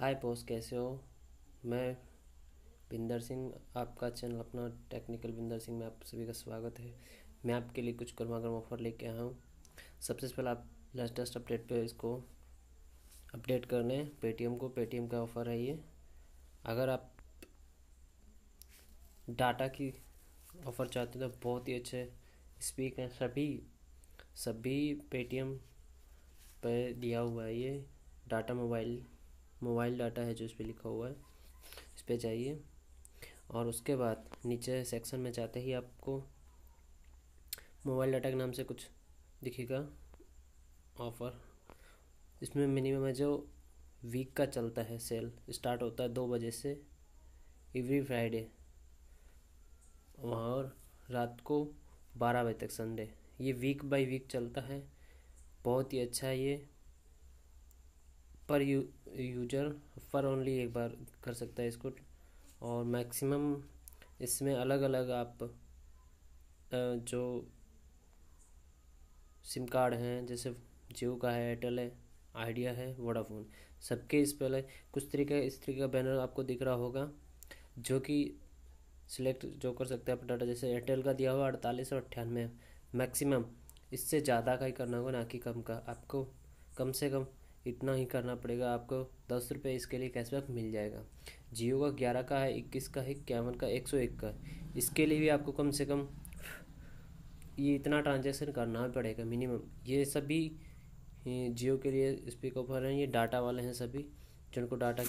हाय पोस कैसे हो? मैं बिंदर सिंह, आपका चैनल अपना टेक्निकल बिंदर सिंह में आप सभी का स्वागत है। मैं आपके लिए कुछ गर्मा गर्म ऑफ़र लेके आया हूँ। सबसे पहले आप लेटेस्ट अपडेट पे इसको अपडेट कर लें पेटीएम को। पेटीएम का ऑफ़र है ये। अगर आप डाटा की ऑफ़र चाहते हैं तो बहुत ही अच्छे स्पीक हैं। सभी सभी पेटीएम पे दिया हुआ है ये। डाटा मोबाइल मोबाइल डाटा है जो इस पर लिखा हुआ है। इस पर जाइए। और उसके बाद नीचे सेक्शन में जाते ही आपको मोबाइल डाटा के नाम से कुछ दिखेगा। ऑफ़र इसमें मिनिमम है जो वीक का चलता है सेल स्टार्ट होता है दो बजे से एवरी फ्राइडे वहाँ और रात को बारह बजे तक संडे ये वीक बाय वीक चलता है। बहुत ही अच्छा है ये। पर यू यूज़र पर ओनली एक बार कर सकता है इसको। और मैक्सिमम इसमें अलग अलग आप जो सिम कार्ड हैं, जैसे जियो का है एयरटेल है आइडिया है वोडाफोन सबके इस पहले कुछ तरीके, इस तरीके का बैनर आपको दिख रहा होगा, जो कि सिलेक्ट जो कर सकते हैं आप डाटा जैसे एयरटेल का दिया हुआ अड़तालीस और अट्ठानवे। मैक्सिमम इससे ज़्यादा का ही करना होगा, ना कि कम का। आपको कम से कम इतना ही करना पड़ेगा, आपको दस रुपये इसके लिए कैशबैक मिल जाएगा। जियो का ग्यारह का है, इक्कीस का है, इक्यावन का, एक सौ एक का इसके लिए भी आपको कम से कम ये इतना ट्रांजेक्शन करना पड़ेगा मिनिमम ये सभी जियो के लिए स्पीक ऑफ़र हैं, ये डाटा वाले हैं सभी, जिनको डाटा